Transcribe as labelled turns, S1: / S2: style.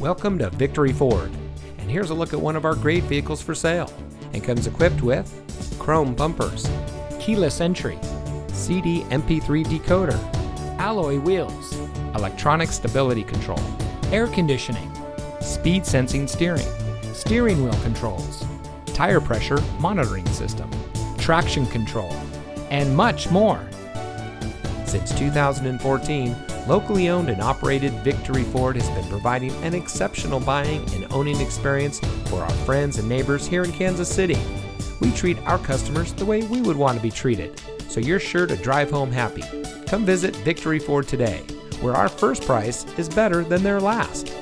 S1: Welcome to Victory Ford. And here's a look at one of our great vehicles for sale. And comes equipped with chrome bumpers, keyless entry, CD MP3 decoder, alloy wheels, electronic stability control, air conditioning, speed sensing steering, steering wheel controls, tire pressure monitoring system, traction control, and much more. Since 2014, locally owned and operated Victory Ford has been providing an exceptional buying and owning experience for our friends and neighbors here in Kansas City. We treat our customers the way we would want to be treated, so you're sure to drive home happy. Come visit Victory Ford today, where our first price is better than their last.